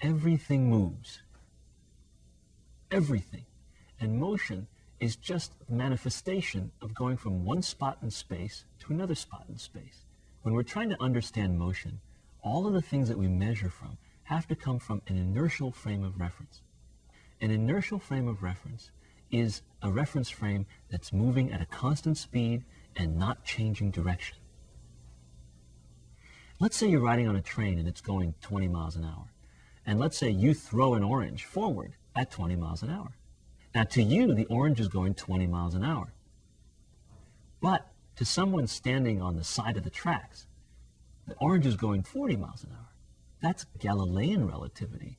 everything moves. Everything. And motion is just manifestation of going from one spot in space to another spot in space. When we're trying to understand motion, all of the things that we measure from have to come from an inertial frame of reference. An inertial frame of reference is a reference frame that's moving at a constant speed and not changing direction. Let's say you're riding on a train and it's going 20 miles an hour. And let's say you throw an orange forward at 20 miles an hour. Now, to you, the orange is going 20 miles an hour. But to someone standing on the side of the tracks, the orange is going 40 miles an hour. That's Galilean relativity.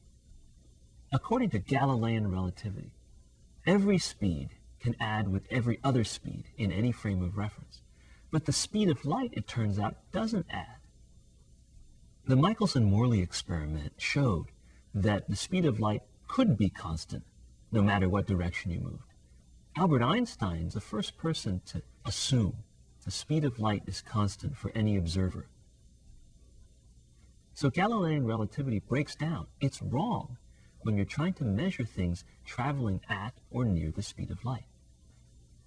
According to Galilean relativity, every speed can add with every other speed in any frame of reference. But the speed of light, it turns out, doesn't add. The Michelson-Morley experiment showed that the speed of light could be constant no matter what direction you moved. Albert Einstein's the first person to assume the speed of light is constant for any observer. So Galilean relativity breaks down. It's wrong when you're trying to measure things traveling at or near the speed of light.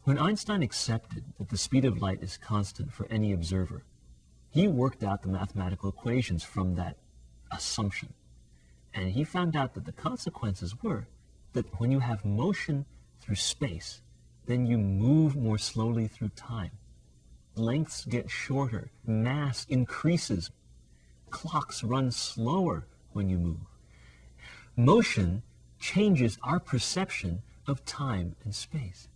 When Einstein accepted that the speed of light is constant for any observer, he worked out the mathematical equations from that assumption. And he found out that the consequences were that when you have motion through space, then you move more slowly through time. Lengths get shorter, mass increases, clocks run slower when you move. Motion changes our perception of time and space.